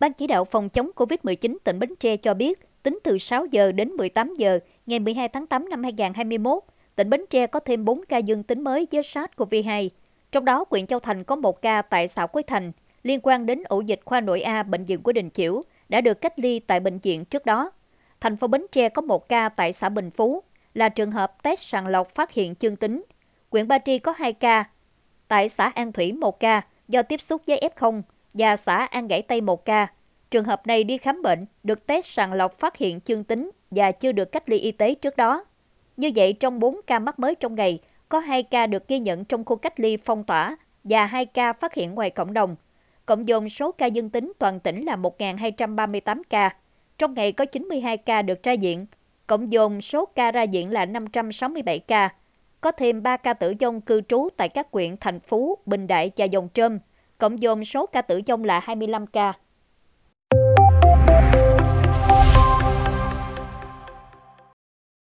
Ban chỉ đạo phòng chống COVID-19 tỉnh Bến Tre cho biết, tính từ 6 giờ đến 18 giờ ngày 12 tháng 8 năm 2021, tỉnh Bến Tre có thêm 4 ca dương tính mới với SARS-CoV-2. Trong đó, huyện Châu Thành có 1 ca tại xã Quế Thành liên quan đến ổ dịch khoa nội A bệnh viện của Đình Chiểu đã được cách ly tại bệnh viện trước đó. Thành phố Bến Tre có 1 ca tại xã Bình Phú là trường hợp test sàng lọc phát hiện dương tính. Huyện Ba Tri có 2 ca, tại xã An Thủy 1 ca do tiếp xúc với F0 và xã An Gãy Tây một ca. Trường hợp này đi khám bệnh, được test sàng lọc phát hiện dương tính và chưa được cách ly y tế trước đó. Như vậy, trong 4 ca mắc mới trong ngày, có 2 ca được ghi nhận trong khu cách ly phong tỏa và 2 ca phát hiện ngoài cộng đồng. Cộng dồn số ca dương tính toàn tỉnh là 1.238 ca. Trong ngày có 92 ca được ra diện. Cộng dồn số ca ra diện là 567 ca. Có thêm 3 ca tử vong cư trú tại các huyện Thành Phú, Bình Đại và Dòng Trơm. Cộng dồn số ca tử vong là 25 ca.